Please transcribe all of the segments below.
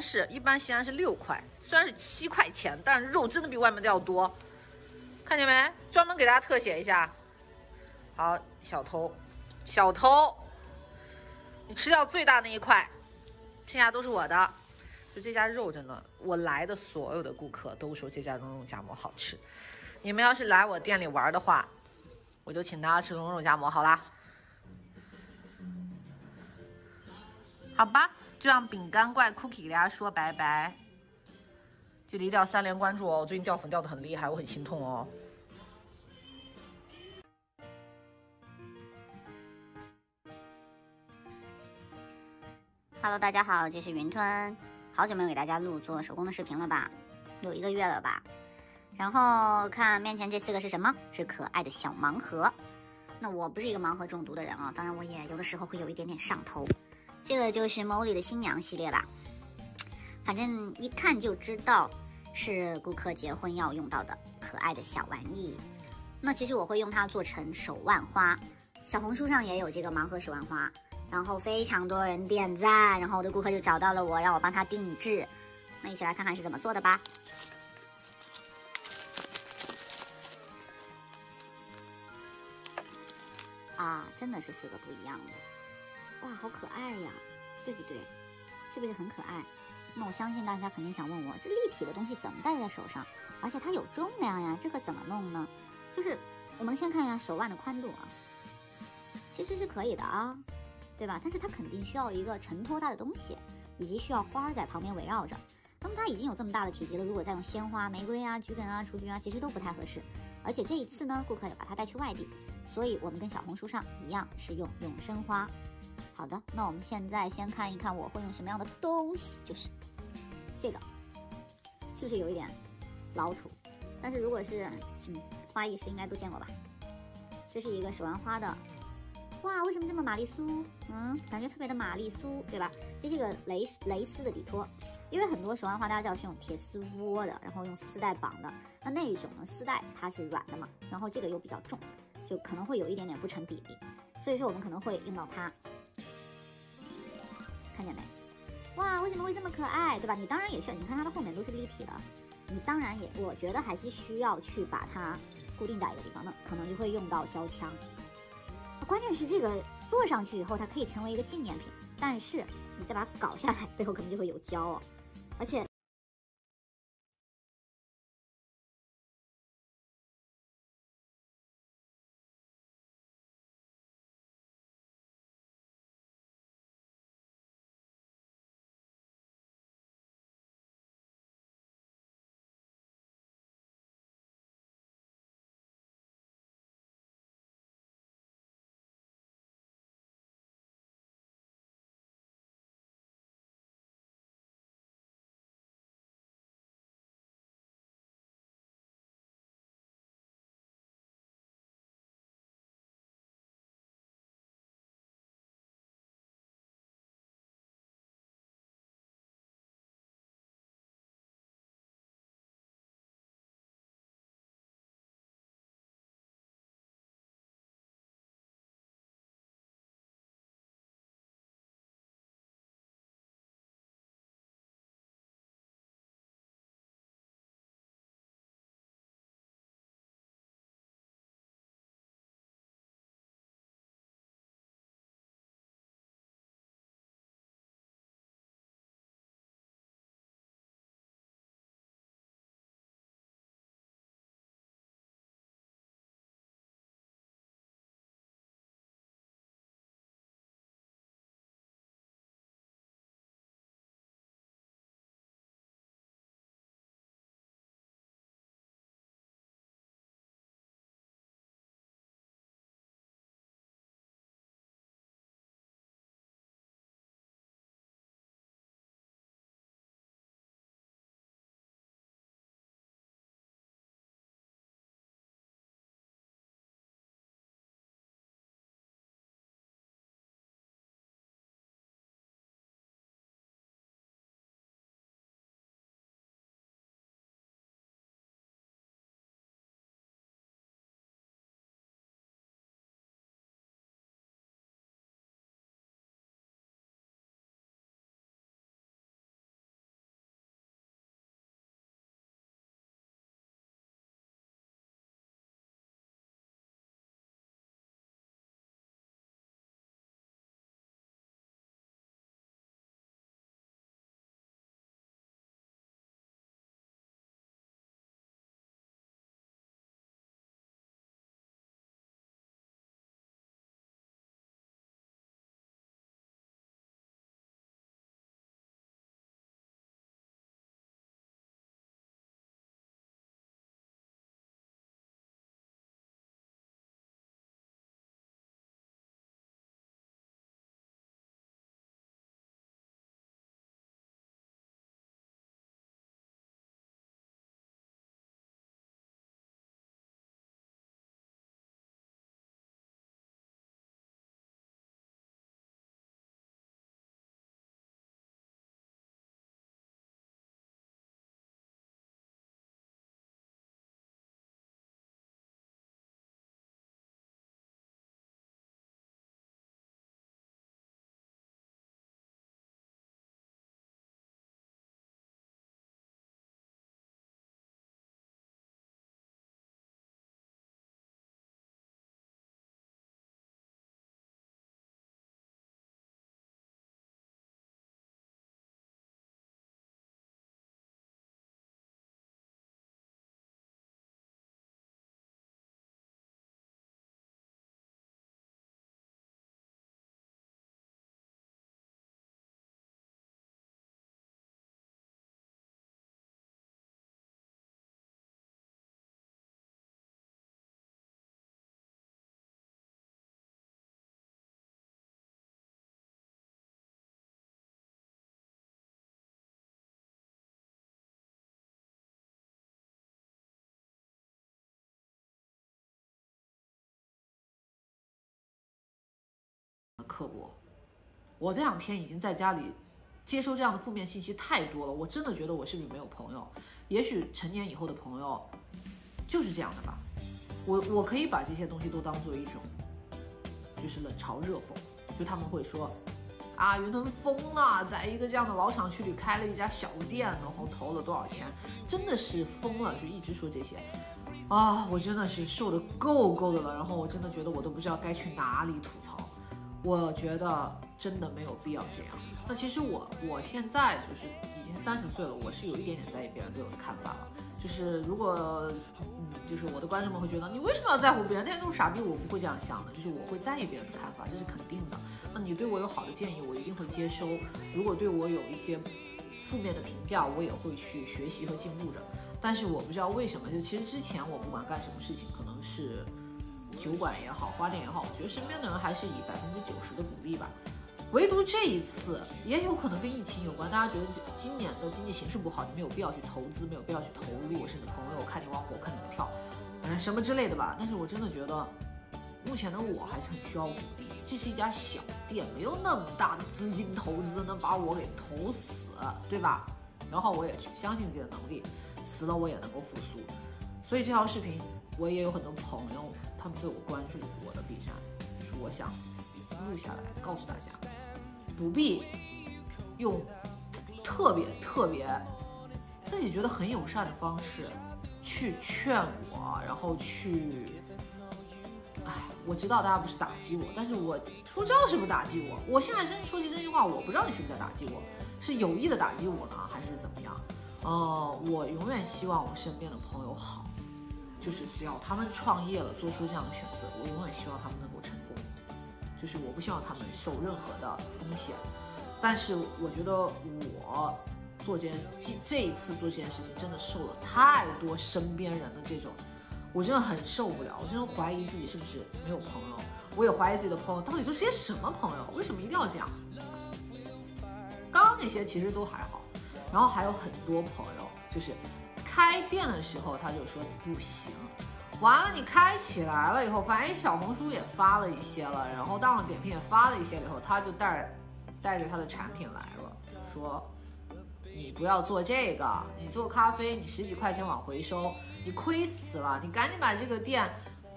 是一般西安是六块，虽然是七块钱，但是肉真的比外面的要多。看见没？专门给大家特写一下。好，小偷，小偷，你吃掉最大那一块，剩下都是我的。就这家肉真的，我来的所有的顾客都说这家蓉蓉夹馍好吃。你们要是来我店里玩的话，我就请大家吃蓉蓉夹馍好啦。好吧，就让饼干怪 Cookie 给大家说拜拜。记得一定要三连关注哦，我最近掉粉掉的很厉害，我很心痛哦。Hello，大家好，这是云吞，好久没有给大家录做手工的视频了吧？有一个月了吧？然后看面前这四个是什么？是可爱的小盲盒。那我不是一个盲盒中毒的人啊，当然我也有的时候会有一点点上头。这个就是 Molly 的新娘系列啦，反正一看就知道是顾客结婚要用到的可爱的小玩意。那其实我会用它做成手腕花，小红书上也有这个盲盒手腕花，然后非常多人点赞，然后我的顾客就找到了我，让我帮他定制。那一起来看看是怎么做的吧。啊，真的是四个不一样的。哇，好可爱呀，对不对？是不是很可爱？那我相信大家肯定想问我，这立体的东西怎么戴在手上？而且它有重量呀，这可怎么弄呢？就是我们先看一下手腕的宽度啊，其实是可以的啊，对吧？但是它肯定需要一个承托它的东西，以及需要花在旁边围绕着。那么它已经有这么大的体积了，如果再用鲜花、玫瑰啊、桔梗啊、雏菊啊，其实都不太合适。而且这一次呢，顾客要把它带去外地，所以我们跟小红书上一样，是用永生花。好的，那我们现在先看一看我会用什么样的东西，就是这个，是不是有一点老土？但是如果是嗯花艺师应该都见过吧？这是一个手腕花的，哇，为什么这么玛丽苏？嗯，感觉特别的玛丽苏，对吧？这是个蕾蕾丝的底托，因为很多手腕花大家知道是用铁丝窝的，然后用丝带绑的，那那一种呢丝带它是软的嘛，然后这个又比较重，就可能会有一点点不成比例，所以说我们可能会用到它。看见没？哇，为什么会这么可爱，对吧？你当然也需要，你看它的后面都是立体的，你当然也，我觉得还是需要去把它固定在一个地方，那可能就会用到胶枪。关键是这个做上去以后，它可以成为一个纪念品，但是你再把它搞下来，背后可能就会有胶哦，而且。刻薄。我这两天已经在家里接收这样的负面信息太多了，我真的觉得我是不是没有朋友？也许成年以后的朋友就是这样的吧。我我可以把这些东西都当做一种就是冷嘲热讽，就他们会说啊，云吞疯了，在一个这样的老厂区里开了一家小店，然后投了多少钱，真的是疯了，就一直说这些。啊，我真的是受的够够的了，然后我真的觉得我都不知道该去哪里吐槽。我觉得真的没有必要这样。那其实我我现在就是已经三十岁了，我是有一点点在意别人对我的看法了。就是如果嗯，就是我的观众们会觉得你为什么要在乎别人？那些都是傻逼，我不会这样想的。就是我会在意别人的看法，这是肯定的。那你对我有好的建议，我一定会接收。如果对我有一些负面的评价，我也会去学习和进步着。但是我不知道为什么，就其实之前我不管干什么事情，可能是酒馆也好，花店也好，我觉得身边的人还是以百分之九十的鼓励吧。唯独这一次，也有可能跟疫情有关，大家觉得今年的经济形势不好，你没有必要去投资，没有必要去投入，甚至朋友看你往火坑里面跳，反正什么之类的吧。但是我真的觉得，目前的我还是很需要鼓励。这是一家小店，没有那么大的资金投资能把我给投死，对吧？然后我也去相信自己的能力。死了我也能够复苏，所以这条视频我也有很多朋友，他们对我关注我的 B 站，我想录下来告诉大家，不必用特别特别自己觉得很友善的方式去劝我，然后去，哎，我知道大家不是打击我，但是我不知道是不是打击我。我现在真说句真心话，我不知道你是不是在打击我，是有意的打击我呢，还是怎么样？呃，我永远希望我身边的朋友好，就是只要他们创业了，做出这样的选择，我永远希望他们能够成功。就是我不希望他们受任何的风险。但是我觉得我做这件这这一次做这件事情，真的受了太多身边人的这种，我真的很受不了。我真的怀疑自己是不是没有朋友，我也怀疑自己的朋友到底都是些什么朋友？为什么一定要这样？刚刚那些其实都还好。然后还有很多朋友，就是开店的时候他就说你不行，完了你开起来了以后，发现小红书也发了一些了，然后大众点评也发了一些了以后，他就带带着他的产品来了，说你不要做这个，你做咖啡你十几块钱往回收，你亏死了，你赶紧把这个店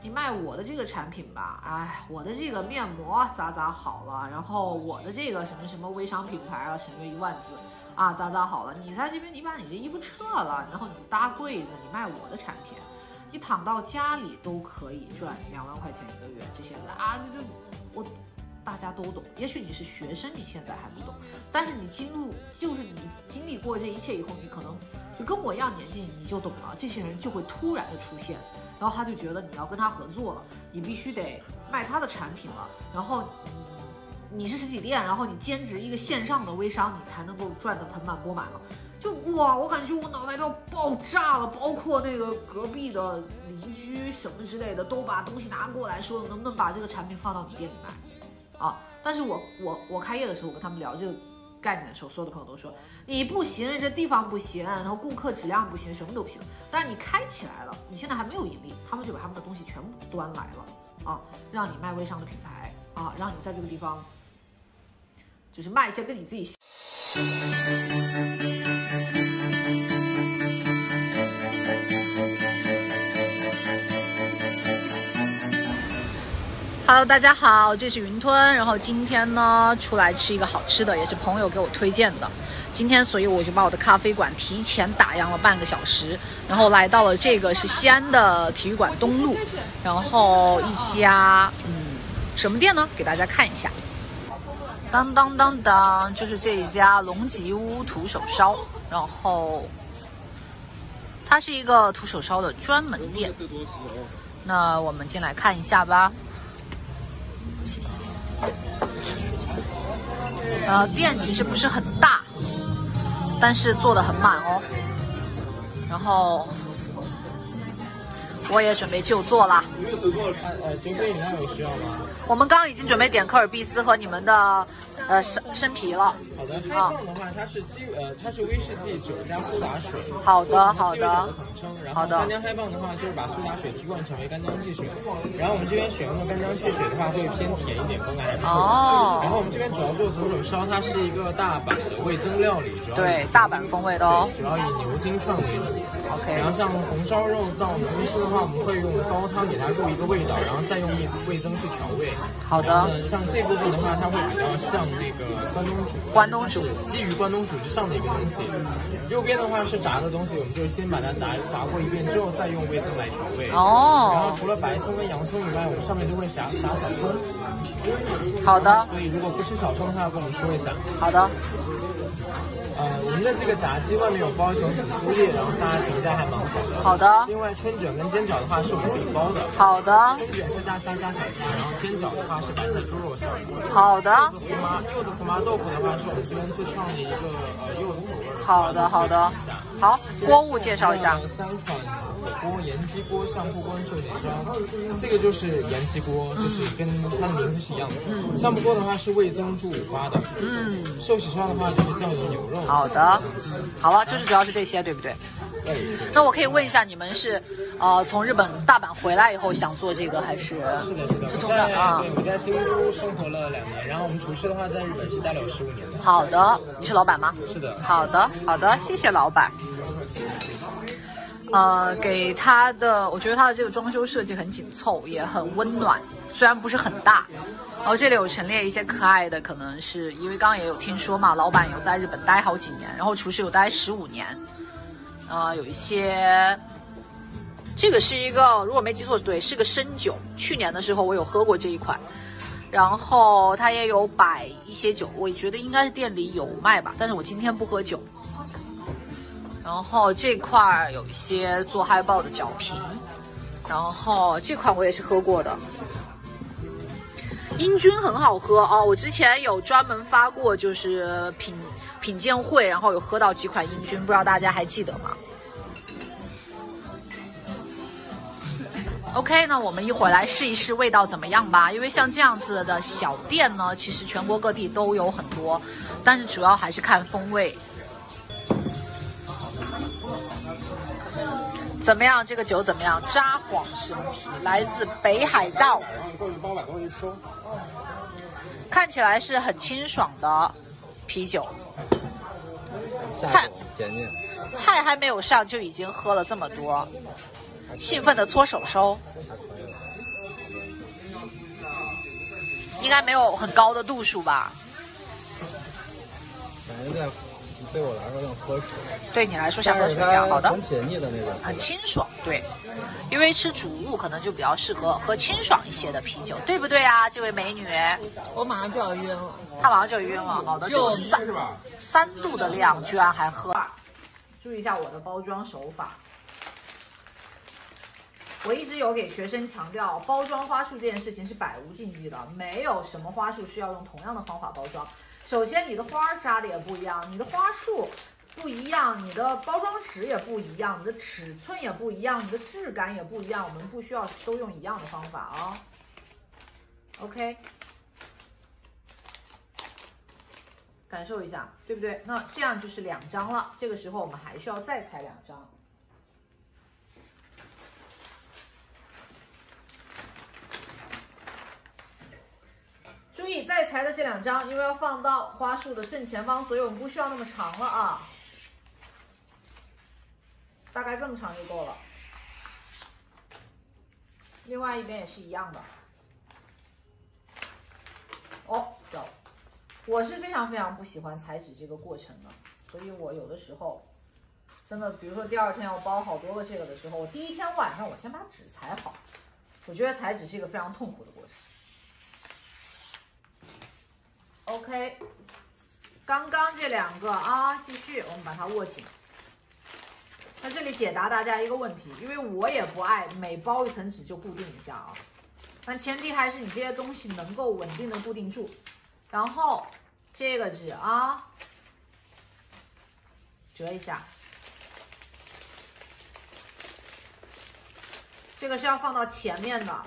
你卖我的这个产品吧，哎，我的这个面膜咋咋好了，然后我的这个什么什么微商品牌啊，省略一万字。啊，咋咋好了？你在这边，你把你这衣服撤了，然后你搭柜子，你卖我的产品，你躺到家里都可以赚两万块钱一个月。这些啊，这这我大家都懂。也许你是学生，你现在还不懂，但是你经历就是你经历过这一切以后，你可能就跟我一样年纪，你就懂了。这些人就会突然的出现，然后他就觉得你要跟他合作了，你必须得卖他的产品了，然后。你是实体店，然后你兼职一个线上的微商，你才能够赚得盆满钵满了。就哇，我感觉我脑袋都要爆炸了。包括那个隔壁的邻居什么之类的，都把东西拿过来说，能不能把这个产品放到你店里卖？啊！但是我我我开业的时候，我跟他们聊这个概念的时候，所有的朋友都说你不行，这地方不行，然后顾客质量不行，什么都不行。但是你开起来了，你现在还没有盈利，他们就把他们的东西全部端来了啊，让你卖微商的品牌啊，让你在这个地方。就是卖一些跟你自己。Hello，大家好，这是云吞。然后今天呢，出来吃一个好吃的，也是朋友给我推荐的。今天，所以我就把我的咖啡馆提前打烊了半个小时，然后来到了这个是西安的体育馆东路，然后一家嗯什么店呢？给大家看一下。当当当当，就是这一家龙吉屋徒手烧，然后它是一个徒手烧的专门店。那我们进来看一下吧。谢谢。呃，店其实不是很大，但是做的很满哦。然后我也准备就坐了。呃，酒杯你还有需要吗？我们刚刚已经准备点科尔必斯和你们的呃生生啤了。好的，嗨棒的话，它是鸡呃，它是威士忌酒加苏打水。好的，好的。好的干姜嗨棒的话，就是把苏打水提灌成为干姜汽水。然后我们这边选用的干姜汽水的话，会偏甜一点，口感还不错。哦。然后我们这边主要做左手烧，它是一个大阪的味增料理，主要对大阪风味的哦。主要以牛筋串为主。OK。然后像红烧肉到我们公司的话，我们会用高汤给它入一个味道，然后再用味味增去调味。好的。像这部分的话，它会比较像那个关东煮。关东煮基于关东煮之上的一个东西。右边的话是炸的东西，我们就先把它炸炸过一遍之后，再用味增来调味。哦。然后除了白葱跟洋葱以外，我们上面就会撒撒小葱。好的。所以如果不吃小葱的话，跟我们说一下。好的。呃，我们的这个炸鸡外面有包一层紫苏叶，然后大家评价还蛮好的。好的。另外春卷跟煎饺的话是我们自己包的。好的。春卷是大虾加小虾，然后煎饺的话是白菜猪肉馅。好的。柚子胡麻柚子胡麻豆腐的话是我们这边自创的一个呃柚子口味。好的好的。好，锅物介绍一下。三款火锅盐鸡锅相扑锅寿喜烧，这个就是盐鸡锅，就是跟它的名字是一样的。嗯。相扑锅的话是味增猪五花的。嗯。寿喜烧的话就是酱油牛肉。好的，好了，就是主要是这些，对不对？对。那我可以问一下，你们是呃从日本大阪回来以后想做这个，还是？是的，是的。是从的啊。对，我在京都生活了两年，然后我们厨师的话在日本是待了有十五年的。好的，你是老板吗？是的。好的，好的，谢谢老板。呃，给他的，我觉得他的这个装修设计很紧凑，也很温暖，虽然不是很大。然后这里有陈列一些可爱的，可能是因为刚刚也有听说嘛，老板有在日本待好几年，然后厨师有待十五年，呃，有一些，这个是一个如果没记错，对，是个生酒，去年的时候我有喝过这一款，然后他也有摆一些酒，我觉得应该是店里有卖吧，但是我今天不喝酒。然后这块儿有一些做嗨爆的酒瓶，然后这款我也是喝过的。英军很好喝哦，我之前有专门发过，就是品品鉴会，然后有喝到几款英军，不知道大家还记得吗？OK，那我们一会儿来试一试味道怎么样吧。因为像这样子的小店呢，其实全国各地都有很多，但是主要还是看风味。怎么样？这个酒怎么样？札幌生啤，来自北海道。看起来是很清爽的啤酒。菜菜还没有上就已经喝了这么多，兴奋的搓手手。应该没有很高的度数吧？对我来说像喝水，对你来说像喝水一样，好的，很解腻的那种，很清爽，对，因为吃主物可能就比较适合喝清爽一些的啤酒，对不对啊，这位美女？我马上就要晕了，她马上就要晕了，好的，就三三度的量居然还喝，注意一下我的包装手法，我一直有给学生强调，包装花束这件事情是百无禁忌的，没有什么花束需要用同样的方法包装。首先，你的花扎的也不一样，你的花束不一样，你的包装纸也不一样，你的尺寸也不一样，你的质感也不一样。我们不需要都用一样的方法啊。OK，感受一下，对不对？那这样就是两张了。这个时候我们还需要再裁两张。注意再裁的这两张，因为要放到花束的正前方，所以我们不需要那么长了啊，大概这么长就够了。另外一边也是一样的。哦，有，我是非常非常不喜欢裁纸这个过程的，所以我有的时候真的，比如说第二天要包好多个这个的时候，我第一天晚上我先把纸裁好，我觉得裁纸是一个非常痛苦的过程。OK，刚刚这两个啊，继续，我们把它握紧。那这里解答大家一个问题，因为我也不爱每包一层纸就固定一下啊，但前提还是你这些东西能够稳定的固定住。然后这个纸啊，折一下，这个是要放到前面的。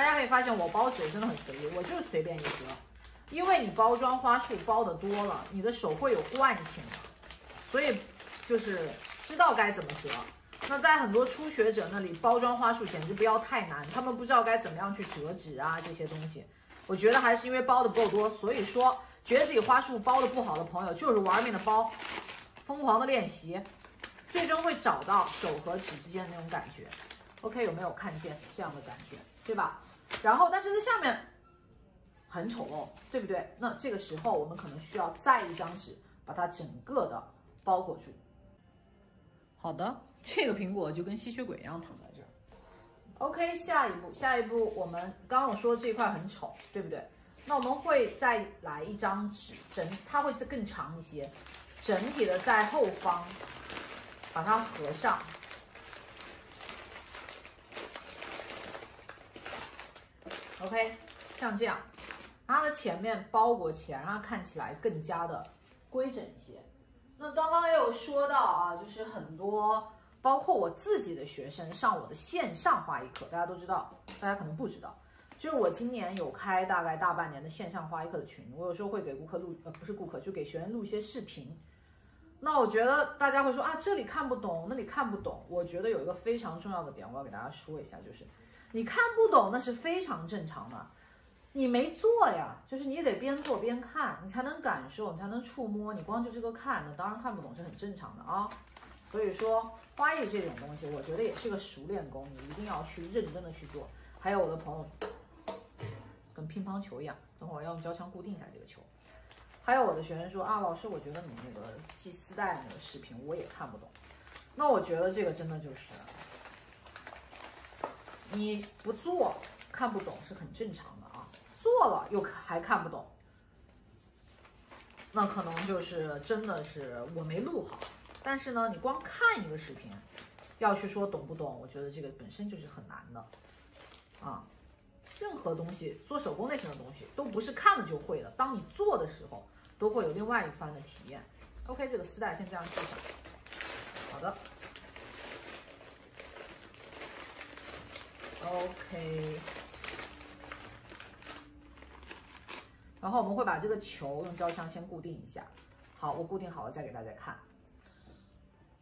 大家可以发现我包纸真的很随意，我就是随便一折，因为你包装花束包的多了，你的手会有惯性的，所以就是知道该怎么折。那在很多初学者那里，包装花束简直不要太难，他们不知道该怎么样去折纸啊这些东西。我觉得还是因为包的不够多，所以说觉得自己花束包的不好的朋友，就是玩命的包，疯狂的练习，最终会找到手和纸之间的那种感觉。OK，有没有看见这样的感觉，对吧？然后，但是在下面很丑陋，对不对？那这个时候我们可能需要再一张纸把它整个的包裹住。好的，这个苹果就跟吸血鬼一样躺在这儿。OK，下一步，下一步我们刚刚我说这块很丑，对不对？那我们会再来一张纸，整它会更长一些，整体的在后方把它合上。OK，像这样，它的前面包裹起来，让它看起来更加的规整一些。那刚刚也有说到啊，就是很多，包括我自己的学生上我的线上花艺课，大家都知道，大家可能不知道，就是我今年有开大概大半年的线上花艺课的群，我有时候会给顾客录，呃，不是顾客，就给学员录一些视频。那我觉得大家会说啊，这里看不懂，那里看不懂。我觉得有一个非常重要的点，我要给大家说一下，就是。你看不懂那是非常正常的，你没做呀，就是你得边做边看，你才能感受，你才能触摸。你光就这个看，那当然看不懂是很正常的啊。所以说花艺这种东西，我觉得也是个熟练工，你一定要去认真的去做。还有我的朋友，跟乒乓球一样，等会儿要用胶枪固定一下这个球。还有我的学生说啊，老师，我觉得你那个系丝带那个视频我也看不懂。那我觉得这个真的就是。你不做看不懂是很正常的啊，做了又还看不懂，那可能就是真的是我没录好。但是呢，你光看一个视频，要去说懂不懂，我觉得这个本身就是很难的啊。任何东西做手工类型的东西都不是看了就会的，当你做的时候都会有另外一番的体验。OK，这个丝带先这样系上，好的。OK，然后我们会把这个球用胶枪先固定一下。好，我固定好了再给大家看。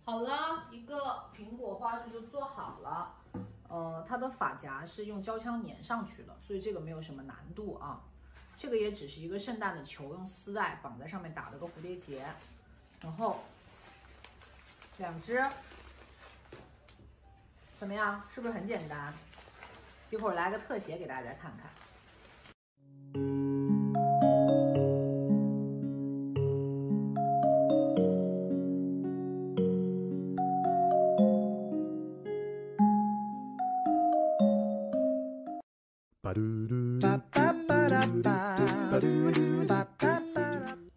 好了，一个苹果花束就做好了。呃，它的发夹是用胶枪粘上去的，所以这个没有什么难度啊。这个也只是一个圣诞的球，用丝带绑在上面打了个蝴蝶结，然后两只，怎么样？是不是很简单？一会儿来个特写给大家看看。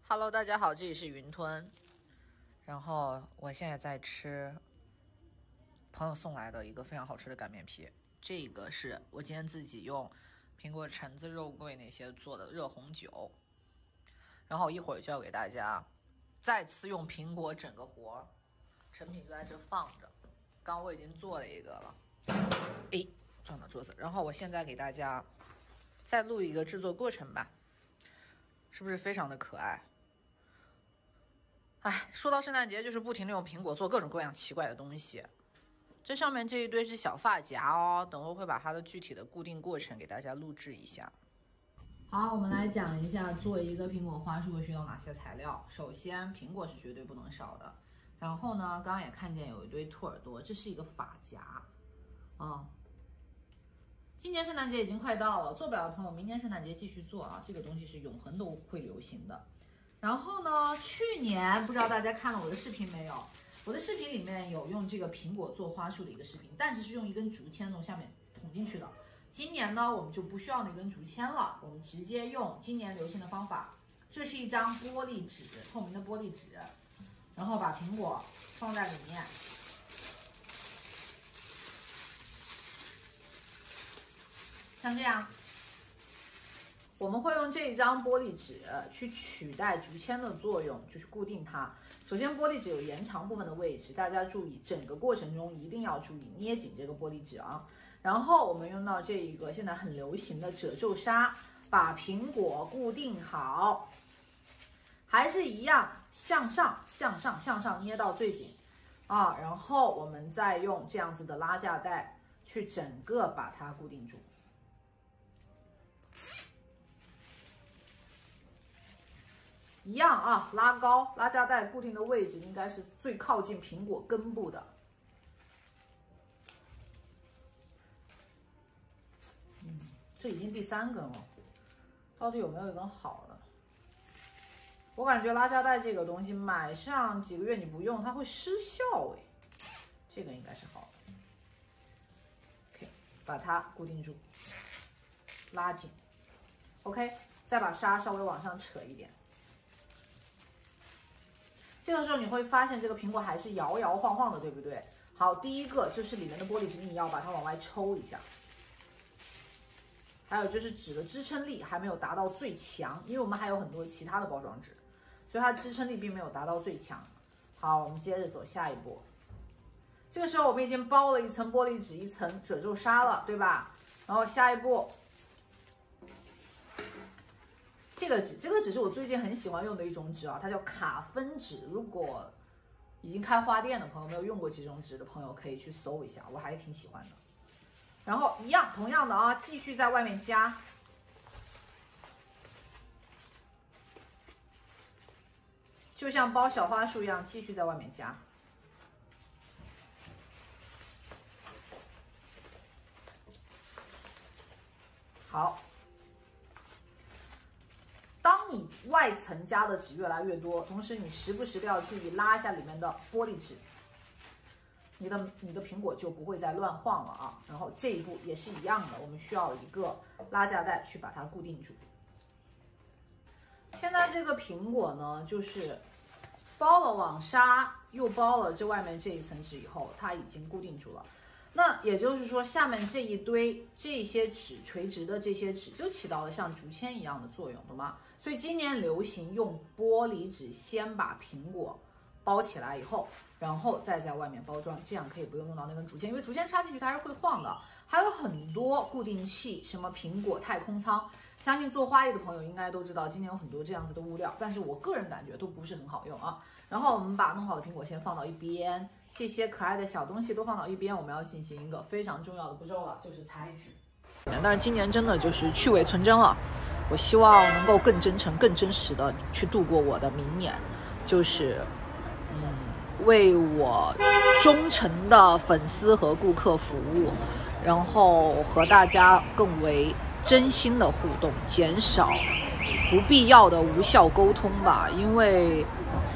Hello，大家好，这里是云吞，然后我现在在吃朋友送来的一个非常好吃的擀面皮。这个是我今天自己用苹果橙子肉桂那些做的热红酒，然后一会儿就要给大家再次用苹果整个活，成品就在这放着。刚我已经做了一个了，哎，撞到桌子。然后我现在给大家再录一个制作过程吧，是不是非常的可爱？哎，说到圣诞节，就是不停的用苹果做各种各样奇怪的东西。这上面这一堆是小发夹哦，等会会把它的具体的固定过程给大家录制一下。好，我们来讲一下做一个苹果花束需要哪些材料。首先，苹果是绝对不能少的。然后呢，刚刚也看见有一堆兔耳朵，这是一个发夹啊。今年圣诞节已经快到了，做不了的朋友，明年圣诞节继续做啊。这个东西是永恒都会流行的。然后呢，去年不知道大家看了我的视频没有？我的视频里面有用这个苹果做花束的一个视频，但是是用一根竹签从下面捅进去的。今年呢，我们就不需要那根竹签了，我们直接用今年流行的方法。这是一张玻璃纸，透明的玻璃纸，然后把苹果放在里面，像这样，我们会用这一张玻璃纸去取代竹签的作用，就是固定它。首先，玻璃纸有延长部分的位置，大家注意，整个过程中一定要注意捏紧这个玻璃纸啊。然后我们用到这一个现在很流行的褶皱纱，把苹果固定好，还是一样向上、向上、向上捏到最紧啊。然后我们再用这样子的拉架带去整个把它固定住。一样啊，拉高拉架带固定的位置应该是最靠近苹果根部的。嗯，这已经第三根了，到底有没有一根好的？我感觉拉架带这个东西买上几个月你不用它会失效哎，这个应该是好的。OK，把它固定住，拉紧。OK，再把纱稍微往上扯一点。这个时候你会发现这个苹果还是摇摇晃晃的，对不对？好，第一个就是里面的玻璃纸，你要把它往外抽一下。还有就是纸的支撑力还没有达到最强，因为我们还有很多其他的包装纸，所以它支撑力并没有达到最强。好，我们接着走下一步。这个时候我们已经包了一层玻璃纸，一层褶皱纱了，对吧？然后下一步。这个纸，这个纸是我最近很喜欢用的一种纸啊，它叫卡芬纸。如果已经开花店的朋友没有用过这种纸的朋友，可以去搜一下，我还挺喜欢的。然后一样，同样的啊，继续在外面加，就像包小花束一样，继续在外面加。好。当你外层加的纸越来越多，同时你时不时的要注意拉一下里面的玻璃纸，你的你的苹果就不会再乱晃了啊。然后这一步也是一样的，我们需要一个拉架带去把它固定住。现在这个苹果呢，就是包了网纱，又包了这外面这一层纸以后，它已经固定住了。那也就是说，下面这一堆这些纸垂直的这些纸就起到了像竹签一样的作用，懂吗？所以今年流行用玻璃纸先把苹果包起来以后，然后再在外面包装，这样可以不用用到那根竹签，因为竹签插进去它是会晃的。还有很多固定器，什么苹果太空舱，相信做花艺的朋友应该都知道，今年有很多这样子的物料，但是我个人感觉都不是很好用啊。然后我们把弄好的苹果先放到一边，这些可爱的小东西都放到一边，我们要进行一个非常重要的步骤了，就是裁纸。但是今年真的就是去伪存真了。我希望能够更真诚、更真实的去度过我的明年，就是，嗯，为我忠诚的粉丝和顾客服务，然后和大家更为真心的互动，减少不必要的无效沟通吧。因为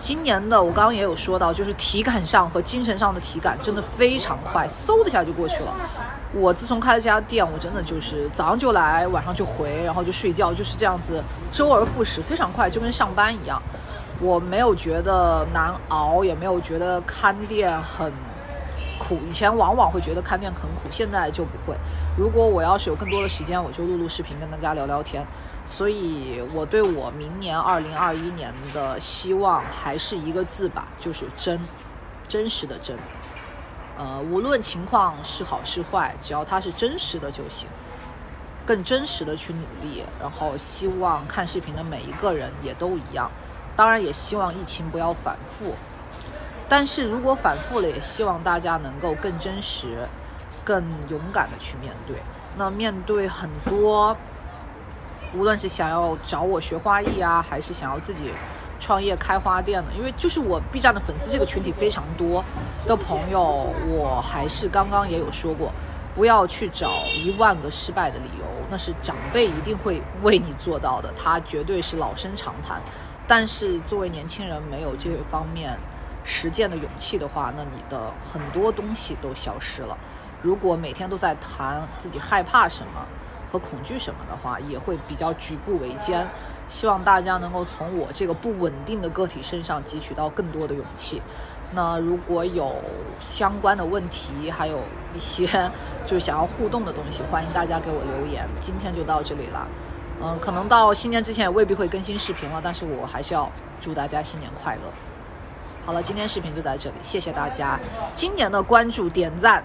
今年的我刚刚也有说到，就是体感上和精神上的体感真的非常快，嗖的一下就过去了。我自从开了这家店，我真的就是早上就来，晚上就回，然后就睡觉，就是这样子，周而复始，非常快，就跟上班一样。我没有觉得难熬，也没有觉得看店很苦。以前往往会觉得看店很苦，现在就不会。如果我要是有更多的时间，我就录录视频跟大家聊聊天。所以我对我明年二零二一年的希望还是一个字吧，就是真，真实的真。呃，无论情况是好是坏，只要它是真实的就行。更真实的去努力，然后希望看视频的每一个人也都一样。当然，也希望疫情不要反复。但是如果反复了，也希望大家能够更真实、更勇敢的去面对。那面对很多，无论是想要找我学花艺啊，还是想要自己。创业开花店的，因为就是我 B 站的粉丝这个群体非常多的朋友，我还是刚刚也有说过，不要去找一万个失败的理由，那是长辈一定会为你做到的，他绝对是老生常谈。但是作为年轻人，没有这方面实践的勇气的话，那你的很多东西都消失了。如果每天都在谈自己害怕什么和恐惧什么的话，也会比较举步维艰。希望大家能够从我这个不稳定的个体身上汲取到更多的勇气。那如果有相关的问题，还有一些就想要互动的东西，欢迎大家给我留言。今天就到这里了，嗯，可能到新年之前也未必会更新视频了，但是我还是要祝大家新年快乐。好了，今天视频就在这里，谢谢大家今年的关注、点赞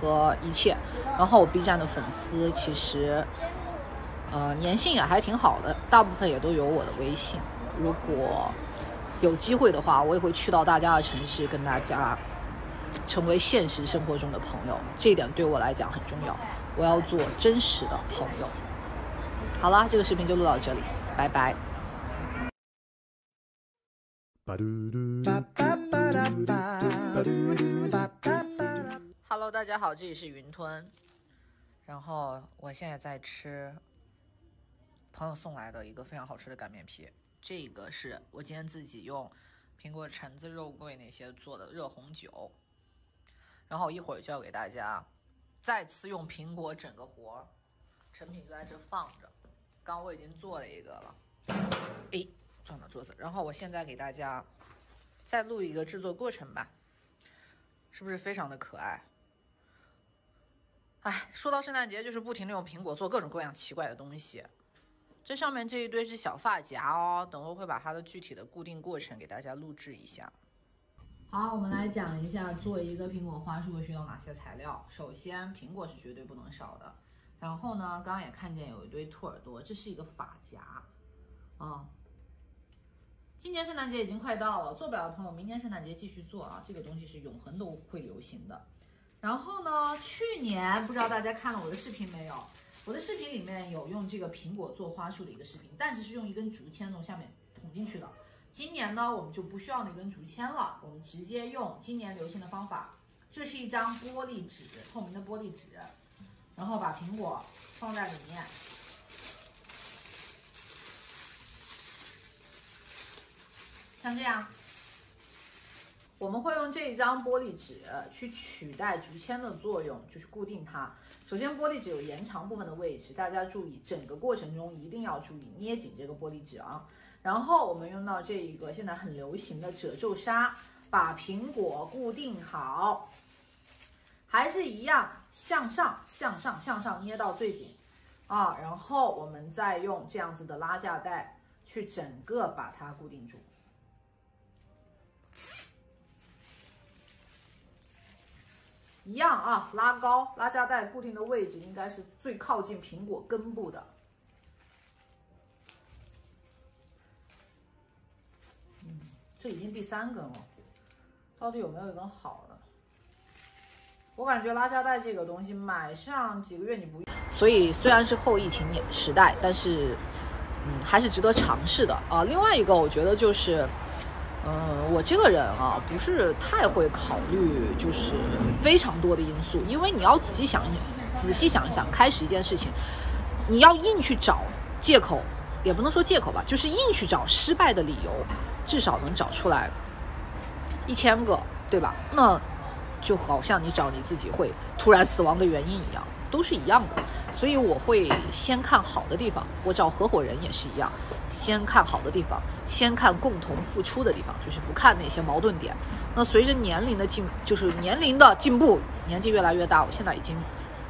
和一切。然后我 B 站的粉丝其实，呃，粘性也还挺好的，大部分也都有我的微信。如果有机会的话，我也会去到大家的城市，跟大家成为现实生活中的朋友。这一点对我来讲很重要，我要做真实的朋友。好啦，这个视频就录到这里，拜拜。Hello，大家好，这里是云吞。然后我现在在吃朋友送来的一个非常好吃的擀面皮，这个是我今天自己用苹果橙子、肉桂那些做的热红酒。然后一会儿就要给大家再次用苹果整个活，成品就在这放着。刚我已经做了一个了，哎，撞到桌子。然后我现在给大家再录一个制作过程吧，是不是非常的可爱？哎，说到圣诞节，就是不停的用苹果做各种各样奇怪的东西。这上面这一堆是小发夹哦，等会会把它的具体的固定过程给大家录制一下。好，我们来讲一下做一个苹果花束需要哪些材料。首先，苹果是绝对不能少的。然后呢，刚刚也看见有一堆兔耳朵，这是一个发夹啊。今年圣诞节已经快到了，做不了的朋友，明年圣诞节继续做啊。这个东西是永恒都会流行的。然后呢，去年不知道大家看了我的视频没有？我的视频里面有用这个苹果做花束的一个视频，但是是用一根竹签从下面捅进去的。今年呢，我们就不需要那根竹签了，我们直接用今年流行的方法。这是一张玻璃纸，透明的玻璃纸。然后把苹果放在里面，像这样，我们会用这一张玻璃纸去取代竹签的作用，就是固定它。首先，玻璃纸有延长部分的位置，大家注意，整个过程中一定要注意捏紧这个玻璃纸啊。然后我们用到这一个现在很流行的褶皱纱，把苹果固定好。还是一样，向上、向上、向上捏到最紧，啊，然后我们再用这样子的拉架带去整个把它固定住。一样啊，拉高拉架带固定的位置应该是最靠近苹果根部的。嗯，这已经第三根了，到底有没有一根好的？我感觉拉架带这个东西买上几个月你不用，所以虽然是后疫情时代，但是嗯还是值得尝试的啊。另外一个我觉得就是，嗯，我这个人啊不是太会考虑就是非常多的因素，因为你要仔细想一仔细想一想，开始一件事情，你要硬去找借口，也不能说借口吧，就是硬去找失败的理由，至少能找出来一千个，对吧？那。就好像你找你自己会突然死亡的原因一样，都是一样的。所以我会先看好的地方，我找合伙人也是一样，先看好的地方，先看共同付出的地方，就是不看那些矛盾点。那随着年龄的进，就是年龄的进步，年纪越来越大，我现在已经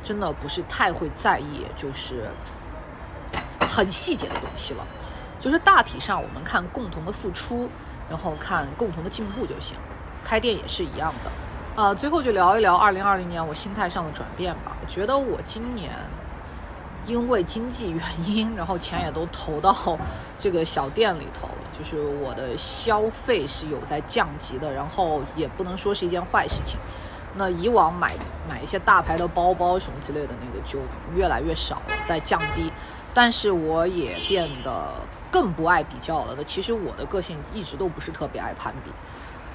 真的不是太会在意，就是很细节的东西了。就是大体上我们看共同的付出，然后看共同的进步就行。开店也是一样的。呃，最后就聊一聊二零二零年我心态上的转变吧。我觉得我今年因为经济原因，然后钱也都投到这个小店里头了，就是我的消费是有在降级的，然后也不能说是一件坏事情。那以往买买一些大牌的包包什么之类的那个就越来越少了，在降低。但是我也变得更不爱比较了。那其实我的个性一直都不是特别爱攀比，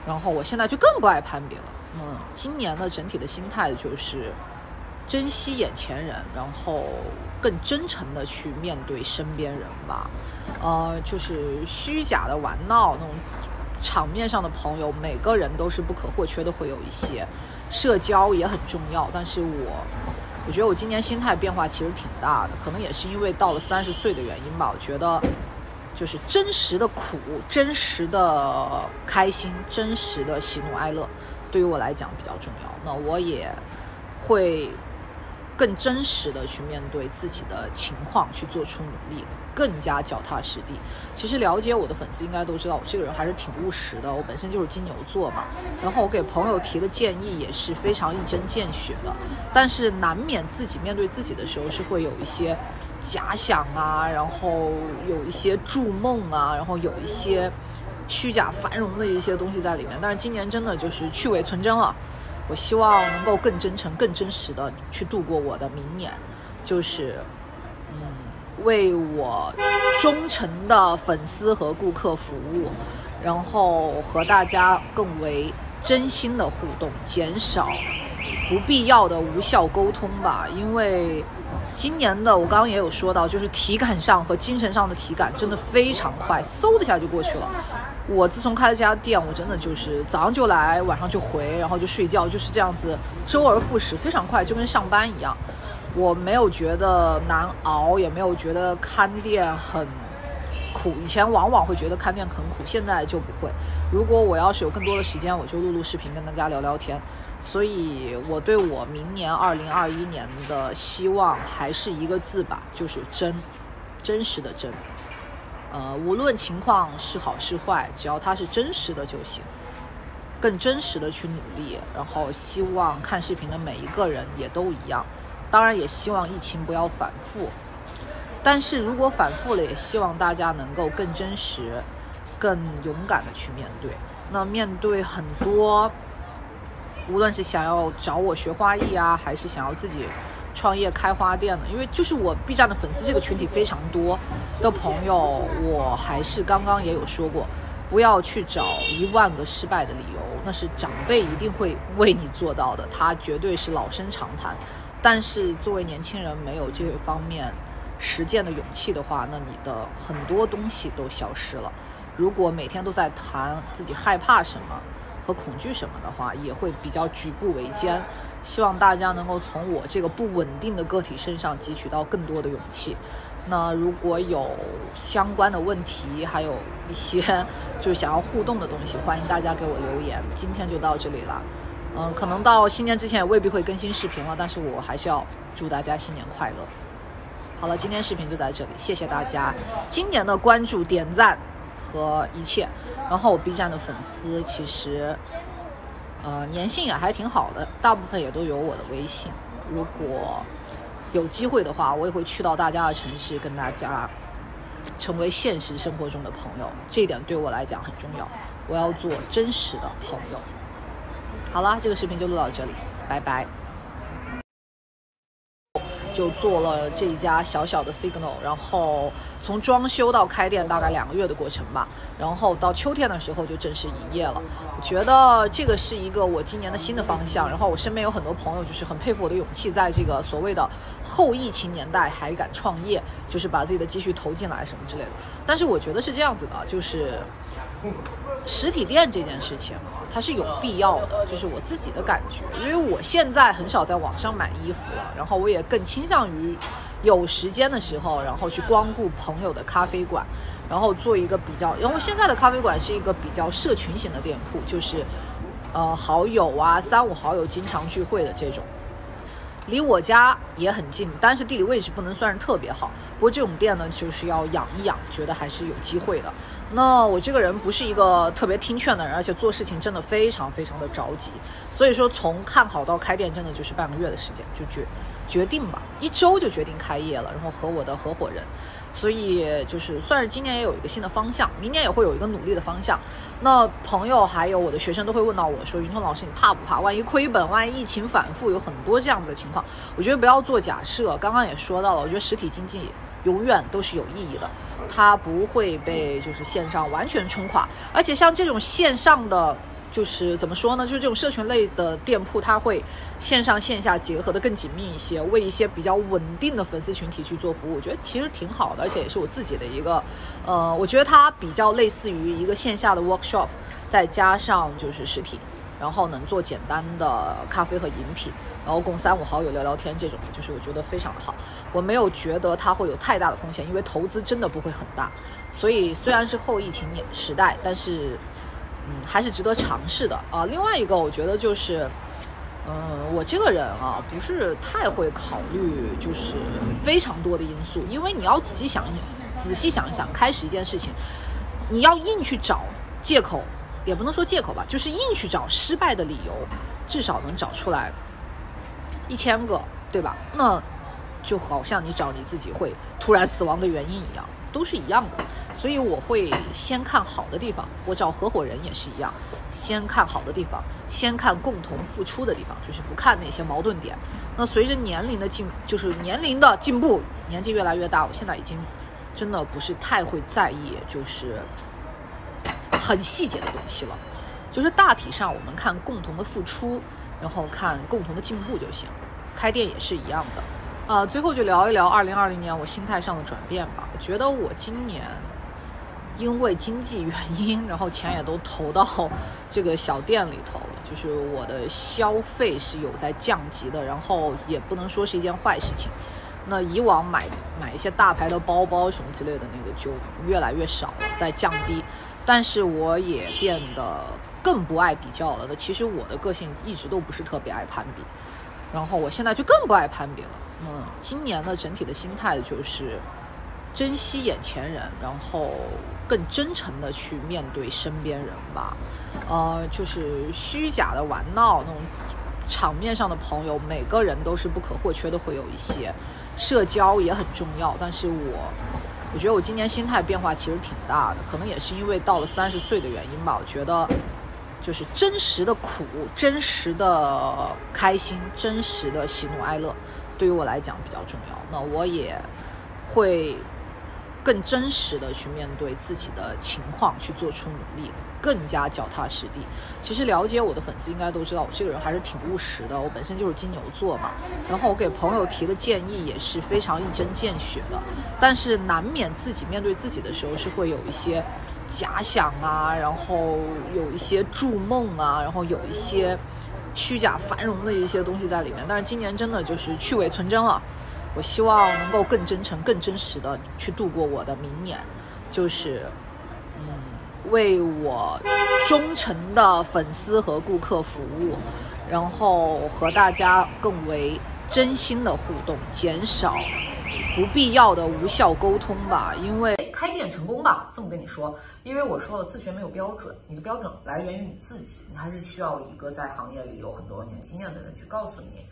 然后我现在就更不爱攀比了。嗯，今年的整体的心态就是珍惜眼前人，然后更真诚的去面对身边人吧。呃，就是虚假的玩闹那种场面上的朋友，每个人都是不可或缺的，会有一些社交也很重要。但是我我觉得我今年心态变化其实挺大的，可能也是因为到了三十岁的原因吧。我觉得就是真实的苦，真实的开心，真实的喜怒哀乐。对于我来讲比较重要，那我也会更真实的去面对自己的情况，去做出努力，更加脚踏实地。其实了解我的粉丝应该都知道，我这个人还是挺务实的。我本身就是金牛座嘛，然后我给朋友提的建议也是非常一针见血的。但是难免自己面对自己的时候是会有一些假想啊，然后有一些筑梦啊，然后有一些虚假繁荣的一些东西在里面。但是今年真的就是去伪存真了。我希望能够更真诚、更真实的去度过我的明年，就是，嗯，为我忠诚的粉丝和顾客服务，然后和大家更为真心的互动，减少不必要的无效沟通吧。因为今年的我刚刚也有说到，就是体感上和精神上的体感真的非常快，嗖的一下就过去了。我自从开了这家店，我真的就是早上就来，晚上就回，然后就睡觉，就是这样子，周而复始，非常快，就跟上班一样。我没有觉得难熬，也没有觉得看店很苦。以前往往会觉得看店很苦，现在就不会。如果我要是有更多的时间，我就录录视频跟大家聊聊天。所以我对我明年二零二一年的希望还是一个字吧，就是真，真实的真。呃，无论情况是好是坏，只要它是真实的就行。更真实的去努力，然后希望看视频的每一个人也都一样。当然，也希望疫情不要反复。但是如果反复了，也希望大家能够更真实、更勇敢的去面对。那面对很多，无论是想要找我学花艺啊，还是想要自己。创业开花店的，因为就是我 B 站的粉丝这个群体非常多的朋友，我还是刚刚也有说过，不要去找一万个失败的理由，那是长辈一定会 为你做到的，他绝对是老生常谈。但是作为年轻人，没有这方面实践的勇气的话，那你的很多东西都消失了。如果每天都在谈自己害怕什么和恐惧什么的话，也会比较举步维艰。希望大家能够从我这个不稳定的个体身上汲取到更多的勇气。那如果有相关的问题，还有一些就想要互动的东西，欢迎大家给我留言。今天就到这里了，嗯，可能到新年之前也未必会更新视频了，但是我还是要祝大家新年快乐。好了，今天视频就在这里，谢谢大家今年的关注、点赞和一切。然后我 B 站的粉丝其实。呃，粘性也还挺好的，大部分也都有我的微信。如果有机会的话，我也会去到大家的城市，跟大家成为现实生活中的朋友。这一点对我来讲很重要。我要做真实的朋友。好啦，这个视频就录到这里，拜拜。就做了这一家小小的 Signal，然后从装修到开店大概两个月的过程吧，然后到秋天的时候就正式营业了。我觉得这个是一个我今年的新的方向。然后我身边有很多朋友就是很佩服我的勇气，在这个所谓的后疫情年代还敢创业，就是把自己的积蓄投进来什么之类的。但是我觉得是这样子的，就是。实体店这件事情啊，它是有必要的，就是我自己的感觉，因为我现在很少在网上买衣服了，然后我也更倾向于有时间的时候，然后去光顾朋友的咖啡馆，然后做一个比较，因为现在的咖啡馆是一个比较社群型的店铺，就是呃好友啊，三五好友经常聚会的这种。离我家也很近，但是地理位置不能算是特别好。不过这种店呢，就是要养一养，觉得还是有机会的。那我这个人不是一个特别听劝的人，而且做事情真的非常非常的着急。所以说，从看好到开店，真的就是半个月的时间就决决定吧，一周就决定开业了。然后和我的合伙人。所以就是算是今年也有一个新的方向，明年也会有一个努力的方向。那朋友还有我的学生都会问到我说：“云彤老师，你怕不怕？万一亏本，万一疫情反复，有很多这样子的情况。”我觉得不要做假设。刚刚也说到了，我觉得实体经济永远都是有意义的，它不会被就是线上完全冲垮。而且像这种线上的。就是怎么说呢？就是这种社群类的店铺，它会线上线下结合的更紧密一些，为一些比较稳定的粉丝群体去做服务，我觉得其实挺好的，而且也是我自己的一个，呃，我觉得它比较类似于一个线下的 workshop，再加上就是实体，然后能做简单的咖啡和饮品，然后供三五好友聊聊天，这种就是我觉得非常的好。我没有觉得它会有太大的风险，因为投资真的不会很大，所以虽然是后疫情年时代，但是。嗯，还是值得尝试的啊。另外一个，我觉得就是，嗯，我这个人啊，不是太会考虑，就是非常多的因素，因为你要仔细想一仔细想一想，开始一件事情，你要硬去找借口，也不能说借口吧，就是硬去找失败的理由，至少能找出来一千个，对吧？那就好像你找你自己会突然死亡的原因一样，都是一样的。所以我会先看好的地方，我找合伙人也是一样，先看好的地方，先看共同付出的地方，就是不看那些矛盾点。那随着年龄的进，就是年龄的进步，年纪越来越大，我现在已经真的不是太会在意，就是很细节的东西了。就是大体上我们看共同的付出，然后看共同的进步就行。开店也是一样的。呃，最后就聊一聊二零二零年我心态上的转变吧。我觉得我今年。因为经济原因，然后钱也都投到这个小店里头了，就是我的消费是有在降级的，然后也不能说是一件坏事情。那以往买买一些大牌的包包什么之类的那个就越来越少了，在降低。但是我也变得更不爱比较了。那其实我的个性一直都不是特别爱攀比，然后我现在就更不爱攀比了。嗯，今年的整体的心态就是珍惜眼前人，然后。更真诚的去面对身边人吧，呃，就是虚假的玩闹那种场面上的朋友，每个人都是不可或缺的，会有一些社交也很重要。但是我，我觉得我今年心态变化其实挺大的，可能也是因为到了三十岁的原因吧。我觉得就是真实的苦、真实的开心、真实的喜怒哀乐，对于我来讲比较重要。那我也会。更真实的去面对自己的情况，去做出努力，更加脚踏实地。其实了解我的粉丝应该都知道，我这个人还是挺务实的。我本身就是金牛座嘛，然后我给朋友提的建议也是非常一针见血的。但是难免自己面对自己的时候是会有一些假想啊，然后有一些筑梦啊，然后有一些虚假繁荣的一些东西在里面。但是今年真的就是去伪存真了。我希望能够更真诚、更真实的去度过我的明年，就是，嗯，为我忠诚的粉丝和顾客服务，然后和大家更为真心的互动，减少不必要的无效沟通吧。因为开店成功吧，这么跟你说，因为我说了，自学没有标准，你的标准来源于你自己，你还是需要一个在行业里有很多年经验的人去告诉你，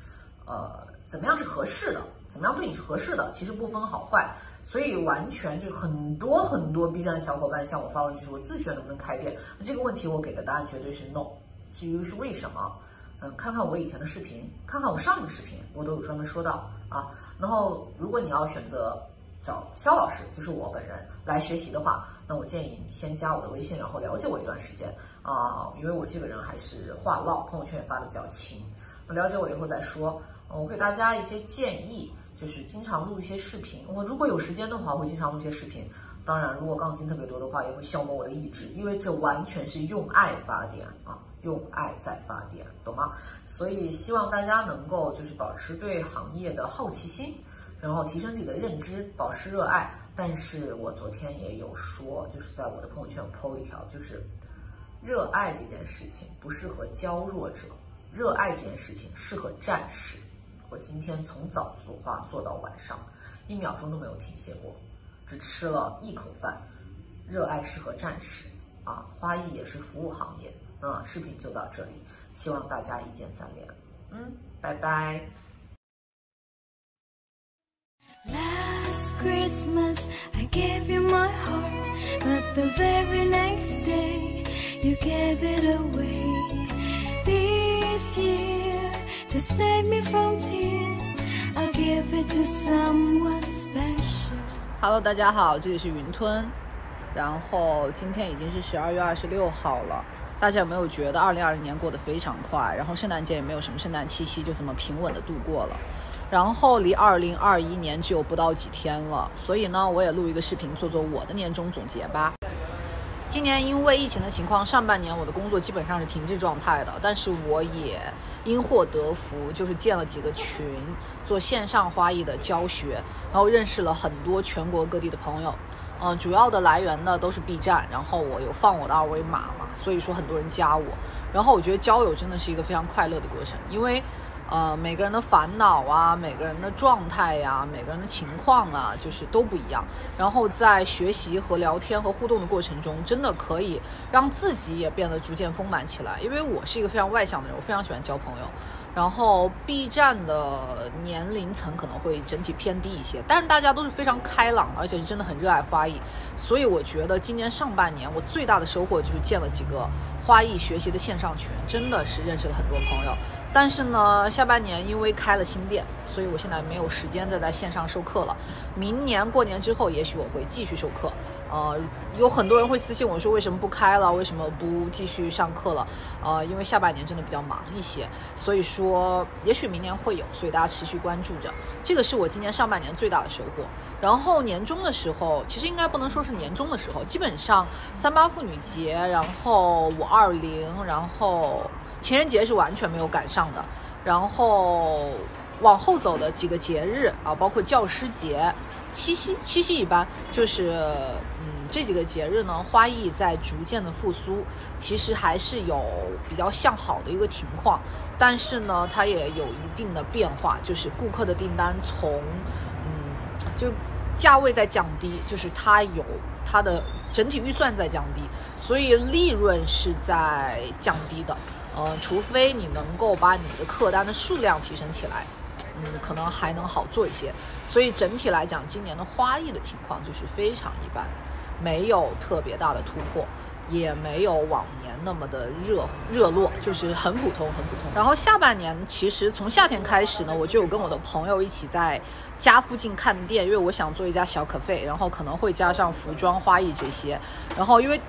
呃，怎么样是合适的。怎么样对你是合适的？其实不分好坏，所以完全就很多很多 B 站的小伙伴向我发问，就是我自学能不能开店？那这个问题我给的答案绝对是 no。至于是为什么，嗯，看看我以前的视频，看看我上一个视频，我都有专门说到啊。然后如果你要选择找肖老师，就是我本人来学习的话，那我建议你先加我的微信，然后了解我一段时间啊，因为我这个人还是话唠，朋友圈也发的比较勤。了解我以后再说，我给大家一些建议。就是经常录一些视频，我如果有时间的话，会经常录一些视频。当然，如果杠精特别多的话，也会消磨我的意志，因为这完全是用爱发电啊，用爱在发电，懂吗？所以希望大家能够就是保持对行业的好奇心，然后提升自己的认知，保持热爱。但是我昨天也有说，就是在我的朋友圈有 po 一条，就是热爱这件事情不适合娇弱者，热爱这件事情适合战士。我今天从早做画做到晚上，一秒钟都没有停歇过，只吃了一口饭。热爱适合战士啊，花艺也是服务行业。那视频就到这里，希望大家一键三连。嗯，拜拜。Last Christmas I gave you my heart, but the very next day you gave it away. This year. To save me from tears. I'll give it to someone special. Hello 大家好这里是云吞。然后今天已经是十二月二十六号了。大家有没有觉得二零二零年过得非常快？然后圣诞节也没有什么圣诞气息就这么平稳的度过了。然后离二零二一年只有不到几天了。所以呢我也录一个视频做做我的年终总结吧。今年因为疫情的情况，上半年我的工作基本上是停滞状态的，但是我也因祸得福，就是建了几个群，做线上花艺的教学，然后认识了很多全国各地的朋友，嗯，主要的来源呢都是 B 站，然后我有放我的二维码嘛，所以说很多人加我。然后我觉得交友真的是一个非常快乐的过程，因为。呃，每个人的烦恼啊，每个人的状态呀，每个人的情况啊，就是都不一样。然后在学习和聊天和互动的过程中，真的可以让自己也变得逐渐丰满起来。因为我是一个非常外向的人，我非常喜欢交朋友。然后 B 站的年龄层可能会整体偏低一些，但是大家都是非常开朗，而且是真的很热爱花艺。所以我觉得今年上半年我最大的收获就是建了几个花艺学习的线上群，真的是认识了很多朋友。但是呢，下半年因为开了新店，所以我现在没有时间再在线上授课了。明年过年之后，也许我会继续授课。呃，有很多人会私信我说为什么不开了，为什么不继续上课了？呃，因为下半年真的比较忙一些，所以说也许明年会有，所以大家持续关注着。这个是我今年上半年最大的收获。然后年终的时候，其实应该不能说是年终的时候，基本上三八妇女节，然后五二零，然后。情人节是完全没有赶上的，然后往后走的几个节日啊，包括教师节、七夕，七夕一般就是嗯这几个节日呢，花艺在逐渐的复苏，其实还是有比较向好的一个情况，但是呢，它也有一定的变化，就是顾客的订单从嗯就价位在降低，就是它有它的整体预算在降低，所以利润是在降低的。呃，除非你能够把你的客单的数量提升起来，嗯，可能还能好做一些。所以整体来讲，今年的花艺的情况就是非常一般，没有特别大的突破，也没有往年那么的热热络，就是很普通，很普通。然后下半年，其实从夏天开始呢，我就有跟我的朋友一起在家附近看店，因为我想做一家小可费，然后可能会加上服装、花艺这些。然后因为。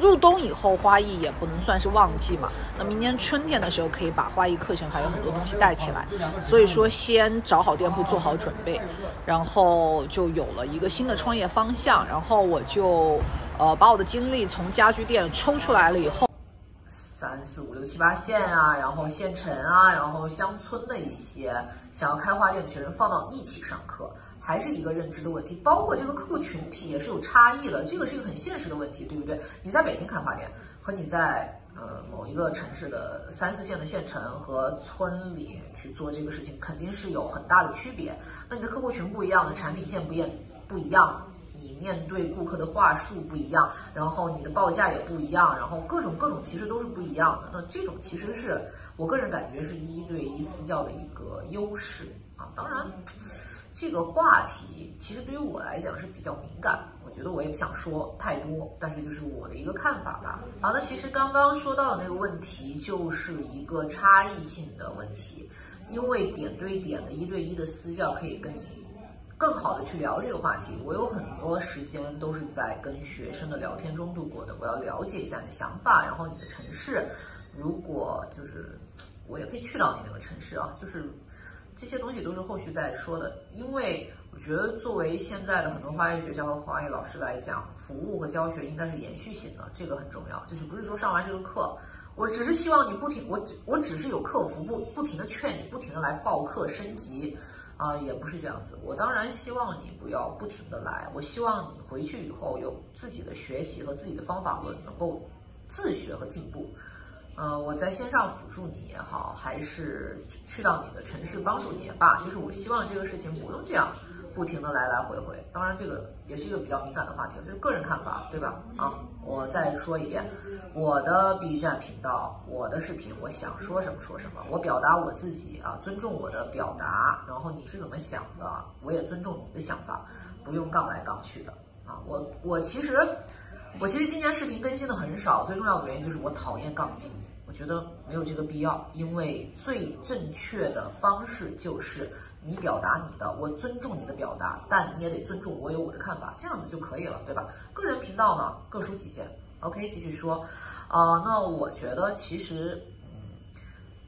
入冬以后，花艺也不能算是旺季嘛。那明年春天的时候，可以把花艺课程还有很多东西带起来。所以说，先找好店铺，做好准备，然后就有了一个新的创业方向。然后我就，呃，把我的精力从家居店抽出来了以后，三四五六七八线啊，然后县城啊，然后乡村的一些想要开花店的学生放到一起上课。还是一个认知的问题，包括这个客户群体也是有差异的，这个是一个很现实的问题，对不对？你在北京开花店，和你在呃某一个城市的三四线的县城和村里去做这个事情，肯定是有很大的区别。那你的客户群不一样，的产品线不一不一样，你面对顾客的话术不一样，然后你的报价也不一样，然后各种各种其实都是不一样的。那这种其实是我个人感觉是一对一私教的一个优势啊，当然。这个话题其实对于我来讲是比较敏感，我觉得我也不想说太多，但是就是我的一个看法吧。好，那其实刚刚说到的那个问题就是一个差异性的问题，因为点对点的一对一的私教可以跟你更好的去聊这个话题。我有很多时间都是在跟学生的聊天中度过的，我要了解一下你的想法，然后你的城市，如果就是我也可以去到你那个城市啊，就是。这些东西都是后续再说的，因为我觉得作为现在的很多花艺学校和花艺老师来讲，服务和教学应该是延续性的，这个很重要。就是不是说上完这个课，我只是希望你不停，我只我只是有客服不不停的劝你，不停的来报课升级，啊，也不是这样子。我当然希望你不要不停的来，我希望你回去以后有自己的学习和自己的方法论，能够自学和进步。呃，我在线上辅助你也好，还是去到你的城市帮助你也罢，就是我希望这个事情不用这样不停的来来回回。当然，这个也是一个比较敏感的话题，就是个人看法，对吧？啊，我再说一遍，我的 B 站频道，我的视频，我想说什么说什么，我表达我自己啊，尊重我的表达，然后你是怎么想的，我也尊重你的想法，不用杠来杠去的啊。我我其实我其实今年视频更新的很少，最重要的原因就是我讨厌杠精。我觉得没有这个必要，因为最正确的方式就是你表达你的，我尊重你的表达，但你也得尊重我有我的看法，这样子就可以了，对吧？个人频道嘛，各抒己见。OK，继续说，呃，那我觉得其实，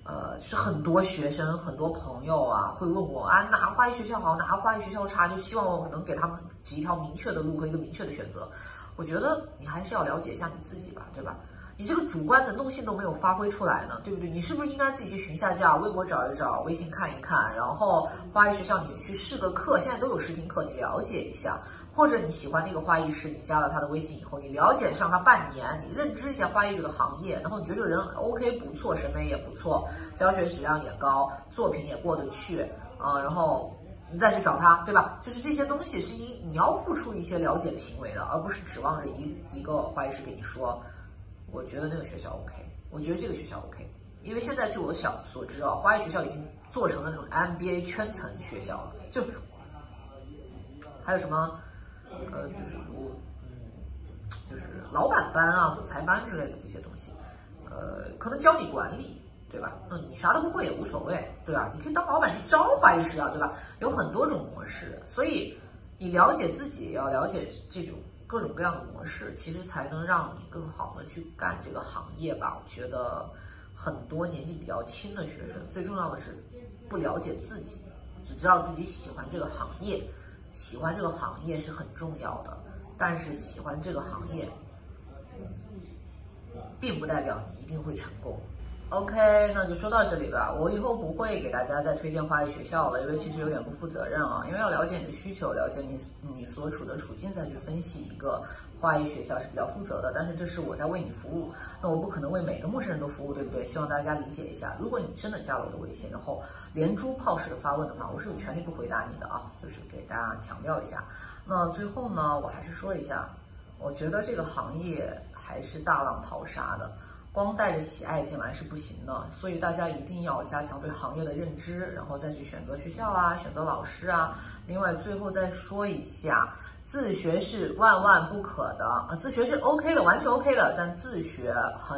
呃，就是很多学生、很多朋友啊，会问我啊，哪个花艺学校好，哪个花艺学校差，就希望我能给他们指一条明确的路和一个明确的选择。我觉得你还是要了解一下你自己吧，对吧？你这个主观能动性都没有发挥出来呢，对不对？你是不是应该自己去询下价，微博找一找，微信看一看，然后花艺学校你去试个课，现在都有试听课，你了解一下，或者你喜欢那个花艺师，你加了他的微信以后，你了解上他半年，你认知一下花艺这个行业，然后你觉得这个人 OK 不错，审美也不错，教学质量也高，作品也过得去啊，然后你再去找他，对吧？就是这些东西是因你要付出一些了解的行为的，而不是指望着一一个花艺师给你说，我觉得那个学校 OK，我觉得这个学校 OK，因为现在据我小所知啊，花艺学校已经做成了那种 MBA 圈层学校了，就还有什么？呃，就是如，就是老板班啊、总裁班之类的这些东西，呃，可能教你管理，对吧？那你啥都不会也无所谓，对吧？你可以当老板去招花艺师啊，对吧？有很多种模式，所以你了解自己，要了解这种各种各样的模式，其实才能让你更好的去干这个行业吧。我觉得很多年纪比较轻的学生，最重要的是不了解自己，只知道自己喜欢这个行业。喜欢这个行业是很重要的，但是喜欢这个行业，并不代表你一定会成功。OK，那就说到这里吧。我以后不会给大家再推荐花艺学校了，因为其实有点不负责任啊。因为要了解你的需求，了解你你所处的处境，再去分析一个花艺学校是比较负责的。但是这是我在为你服务，那我不可能为每个陌生人都服务，对不对？希望大家理解一下。如果你真的加了我的微信，然后连珠炮式的发问的话，我是有权利不回答你的啊。就是给大家强调一下。那最后呢，我还是说一下，我觉得这个行业还是大浪淘沙的。光带着喜爱进来是不行的，所以大家一定要加强对行业的认知，然后再去选择学校啊，选择老师啊。另外，最后再说一下，自学是万万不可的啊，自学是 OK 的，完全 OK 的，但自学很。